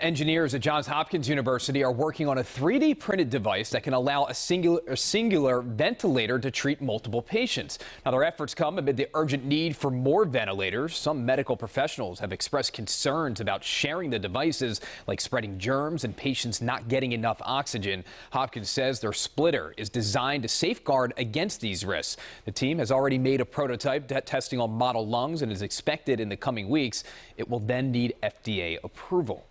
Engineers at Johns Hopkins University are working on a 3D printed device that can allow a singular, a singular, ventilator to treat multiple patients. Now, their efforts come amid the urgent need for more ventilators. Some medical professionals have expressed concerns about sharing the devices, like spreading germs and patients not getting enough oxygen. Hopkins says their splitter is designed to safeguard against these risks. The team has already made a prototype testing on model lungs and is expected in the coming weeks. It will then need FDA approval.